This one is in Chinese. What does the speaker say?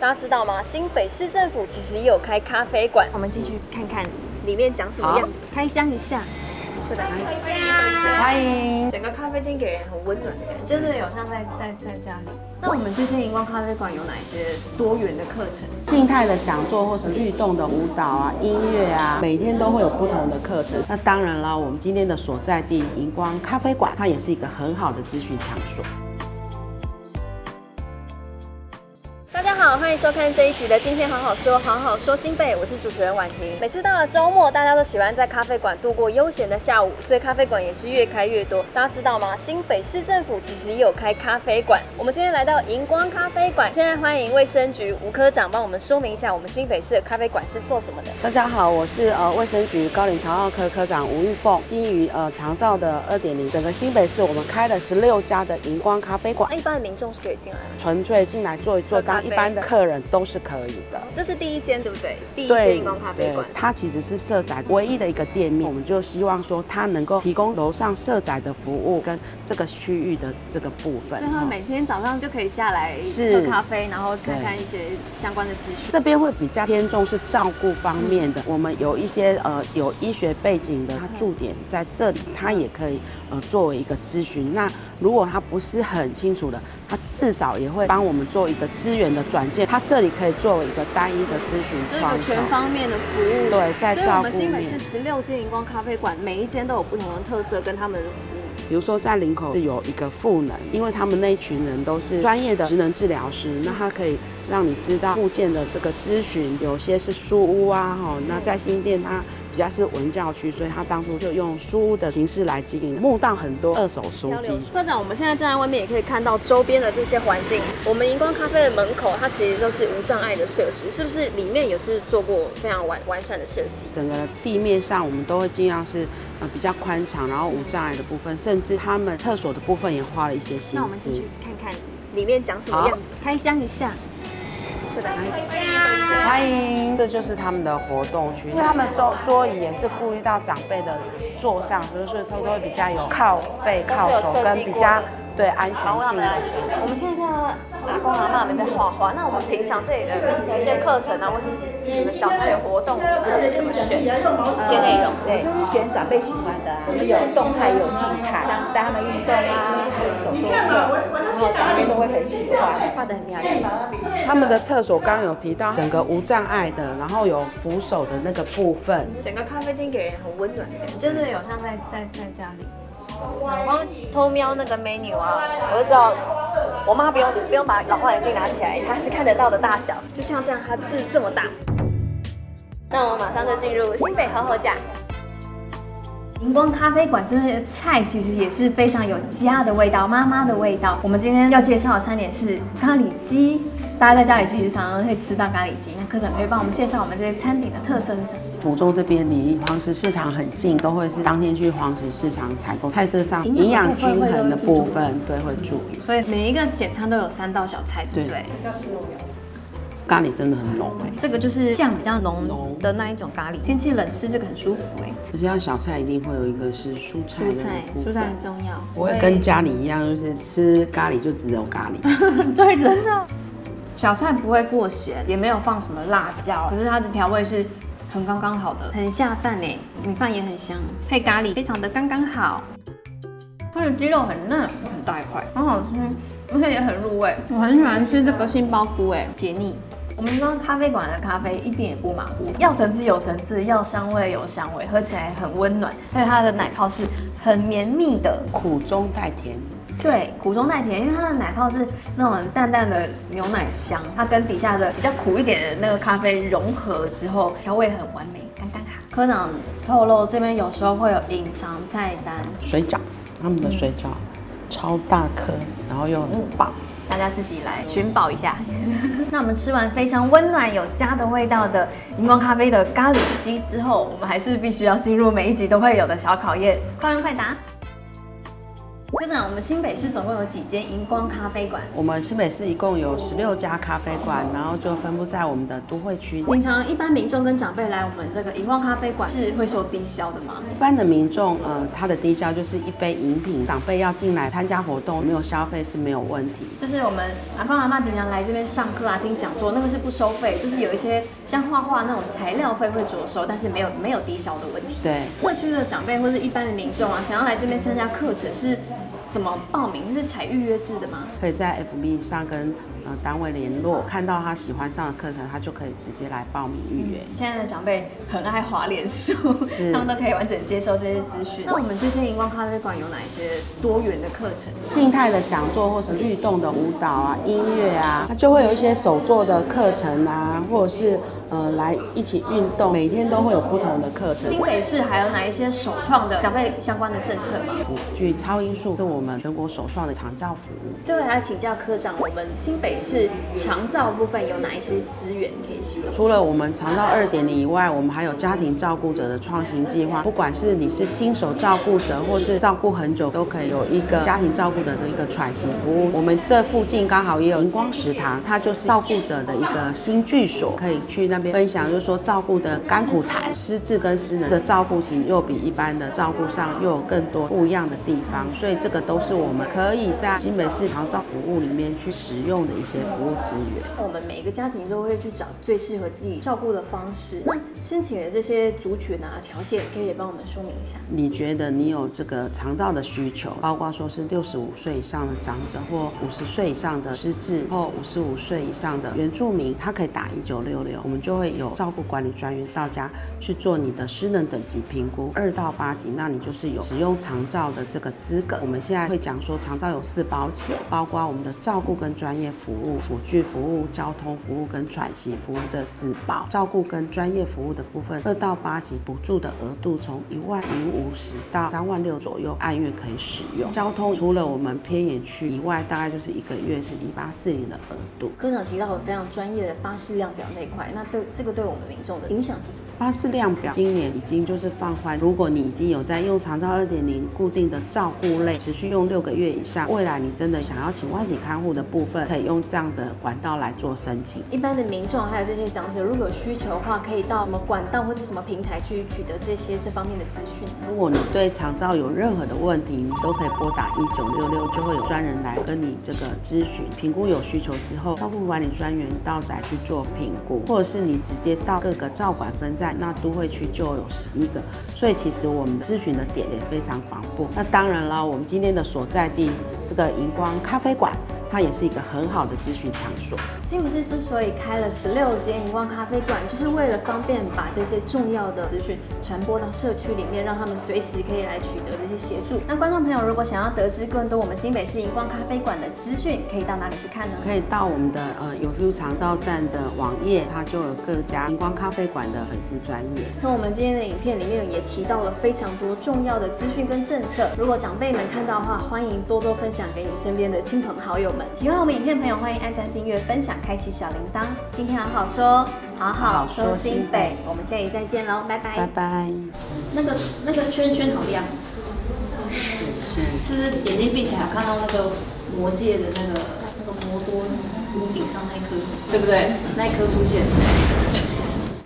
大家知道吗？新北市政府其实也有开咖啡馆，我们进去看看里面长什么样子，开箱一下。欢迎。整个咖啡厅给人很温暖的感觉，真的有像在在在家里。那我们这间荧光咖啡馆有哪一些多元的课程？静态的讲座或是律动的舞蹈啊、音乐啊，每天都会有不同的课程。那当然了，我们今天的所在地荧光咖啡馆，它也是一个很好的咨询场所。迎收看这一集的《今天好好说，好好说新北》，我是主持人婉婷。每次到了周末，大家都喜欢在咖啡馆度过悠闲的下午，所以咖啡馆也是越开越多。大家知道吗？新北市政府其实也有开咖啡馆。我们今天来到荧光咖啡馆，现在欢迎卫生局吴科长帮我们说明一下，我们新北市的咖啡馆是做什么的。大家好，我是呃卫生局高龄肠道科科长吴玉凤。基于呃长照的二点零，整个新北市我们开了十六家的荧光咖啡馆。那一般的民众是可以进来吗？纯粹进来坐一坐，当一般的客人都是可以的。这是第一间，对不对？第一间荧光咖啡馆，。它其实是社宅唯一的一个店面，我们就希望说它能够提供楼上社宅的服务跟这个区域的这个部分。所以他们哦每天早上就可以下来是喝咖啡，然后看看一些相关的资讯。这边会比较偏重是照顾方面的，我们有一些呃有医学背景的，他驻点在这里，他也可以呃作为一个咨询。那如果他不是很清楚的，他至少也会帮我们做一个资源的转介，他这里可以作为一个单一的咨询窗口。这个全方面的服务，对在所以我照顾们新北市面十六间荧光咖啡馆，每一间都有不同的特色跟他们的服务。比如说在林口是有一个赋能，因为他们那一群人都是专业的职能治疗师，那他可以让你知道附件的这个咨询，有些是书屋啊，哈，那在新店它比较是文教区，所以它当初就用书屋的形式来经营，募到很多二手书籍。科长，我们现在站在外面也可以看到周边的这些环境。我们荧光咖啡的门口，它其实都是无障碍的设施，是不是里面也是做过非常完完善的设计整个地面上我们都会尽量是呃比较宽敞，然后无障碍的部分，甚至他们厕所的部分也花了一些心思那我们进。去看看里面长什么样子，开箱一下。科长，欢迎，这就是他们的活动区，因为他们桌桌椅也是顾虑到长辈的坐上，所以说他都会比较有靠背、靠手跟比较对安全性的。我们现在看到阿公阿妈们在画画，那我们平常这里的一些课程啊，或是什么小菜有活动，我们是怎么选这些内容？对，就是选长辈喜欢的啊。我们有动态，有静态，像带他们运动啊，都会很喜欢。画的很漂亮。他们的厕所刚刚有提到整个无障碍的，然后有扶手的那个部分，整个咖啡厅给人很温暖的感觉，真的有像在在在家里。我光偷瞄那个 menu 啊，我就知道我妈不用不用把老花眼镜拿起来，她是看得到的大小，就像这样，它字这么大。那我们马上就进入新北好好讲。荧光咖啡馆这边的菜其实也是非常有家的味道，妈妈的味道。我们今天要介绍的餐点是咖喱鸡，大家在家里其实常常会吃到咖喱鸡。那科长可以帮我们介绍我们这些餐点的特色是什么？福州这边离黄石市场很近，都会是当天去黄石市场采购。菜色上营营养均衡的部分，对，会注意。所以每一个简餐都有三道小菜，对不对？咖喱真的很浓哎，这个就是酱比较浓浓的那一种咖喱，天气冷吃这个很舒服哎。而且它小菜一定会有一个是蔬菜蔬菜，蔬菜很重要。不会跟家里一样，就是吃咖喱就只有咖喱。对，真的。小菜不会过咸，也没有放什么辣椒，可是它的调味是很刚刚好的，很下饭哎，米饭也很香，配咖喱非常的刚刚好。它的鸡肉很嫩，很大一块，很好吃，而且也很入味。我很喜欢吃这个杏鲍菇哎，解腻。我们刚刚咖啡馆的咖啡一点也不马虎，要层次有层次，要香味有香味，喝起来很温暖，而且它的奶泡是很绵密的，苦中带甜，对，苦中带甜，因为它的奶泡是那种淡淡的牛奶香，它跟底下的比较苦一点的那个咖啡融合之后，调味很完美，刚刚好。科长透露，这边有时候会有隐藏菜单，水饺，他们的水饺超大颗，然后又很棒。大家自己来寻宝一下。那我们吃完非常温暖有家的味道的荧光咖啡的咖喱鸡之后，我们还是必须要进入每一集都会有的小考验，快问快答。科长，我们新北市总共有几间荧光咖啡馆？我们新北市一共有十六家咖啡馆，然后就分布在我们的都会区。平常一般民众跟长辈来我们这个荧光咖啡馆是会收低消的吗？一般的民众，呃，他的低消就是一杯饮品，长辈要进来参加活动，没有消费是没有问题。就是我们阿公阿妈平常来这边上课啊、听讲座，那个是不收费，就是有一些像画画那种材料费会着收，但是没有没有低消的问题。对，社区的长辈或者一般的民众啊，想要来这边参加课程是怎么报名？是采预约制的吗？可以在 FB 上跟呃单位联络，看到他喜欢上的课程，他就可以直接来报名预约。现在的长辈很爱滑脸书，是他们都可以完整接收这些资讯。那我们这间荧光咖啡馆有哪一些多元的课程？静态的讲座或是律动的舞蹈啊、音乐啊，它就会有一些手作的课程啊，或者是呃来一起运动，每天都会有不同的课程。新北市还有哪一些首创的长辈相关的政策吗？据超音速是我们全国首创的长照服务。最后来请教科长，我们新北是长照部分有哪一些资源可以使用？除了我们长照二点零以外，我们还有家庭照顾者的创新计划。不管是你是新手照顾者，或是照顾很久，都可以有一个家庭照顾者的一个喘息服务。我们这附近刚好也有荧光食堂，它就是照顾者的一个新居所，可以去那边分享，就是说照顾的甘苦谈，失智跟失能的照顾型又比一般的照顾上又有更多不一样的地方，所以这个都是我们可以在新北市长照服务里面去使用的一些服务资源。我们每一个家庭都会去找最适合自己照顾的方式。那申请的这些族群啊条件，可以也帮我们说明一下。你觉得你有这个长照的需求，包括说是六十五岁以上的长者，或五十岁以上的失智，或五十五岁以上的原住民，他可以打一九六六，我们就会有照顾管理专员到家去做你的失能等级评估，二到八级，那你就是有使用长照的这个资格。我们现在会讲说长照有四包起，包括我们的照顾跟专业服务、辅具服务、交通服务跟喘息服务这四包。照顾跟专业服务的部分，二到八级补助的额度从一万零五十到三万六左右，按月可以使用。交通除了我们偏远区以外，大概就是一个月是一八四零的额度。科长提到了非常专业的巴士量表那一块，那对这个对我们民众的影响是什么？巴士量表今年已经就是放宽，如果你已经有在用长照二点零固定的照顾类，持续用六个月以上，未来你真的想要请外籍看护的部分，可以用这样的管道来做申请。一般的民众还有这些长者，如果有需求的话，可以到什么管道或者什么平台去取得这些这方面的资讯？如果你对长照有任何的问题，你都可以拨打一九六六，就会有专人来跟你这个咨询、评估有需求之后，照顾管理专员到宅去做评估，或者是你直接到各个照管分站，那都会区就有十一个，所以其实我们咨询的点也非常广布。那当然了，我们今天的所在地这个荧光咖啡馆。它也是一个很好的咨询场所。新北市之所以开了十六间荧光咖啡馆，就是为了方便把这些重要的资讯传播到社区里面，让他们随时可以来取得这些协助。那观众朋友如果想要得知更多我们新北市荧光咖啡馆的资讯，可以到哪里去看呢？可以到我们的呃有 feel 长照站的网页，它就有各家荧光咖啡馆的粉丝专业。从我们今天的影片里面也提到了非常多重要的资讯跟政策，如果长辈们看到的话，欢迎多多分享给你身边的亲朋好友们。喜欢我们影片的朋友，欢迎按赞、订阅、分享、开启小铃铛。今天好好说，好好说新北，我们下集再见喽，拜拜。拜拜。那个那个圈圈好亮，是是不是眼睛闭起来看到那个魔界的那个那个魔多屋顶上那一颗，对不对？那一颗出现。